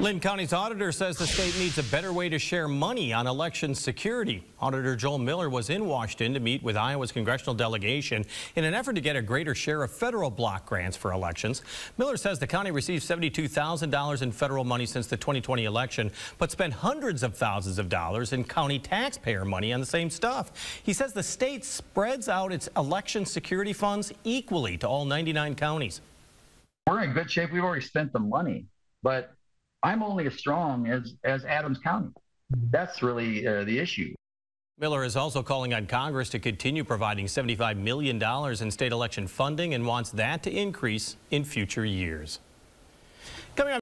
Linn County's auditor says the state needs a better way to share money on election security. Auditor Joel Miller was in Washington to meet with Iowa's congressional delegation in an effort to get a greater share of federal block grants for elections. Miller says the county received $72,000 in federal money since the 2020 election, but spent hundreds of thousands of dollars in county taxpayer money on the same stuff. He says the state spreads out its election security funds equally to all 99 counties. We're in good shape. We've already spent the money, but I'm only as strong as, as Adams County. That's really uh, the issue. Miller is also calling on Congress to continue providing $75 million in state election funding and wants that to increase in future years. Coming up.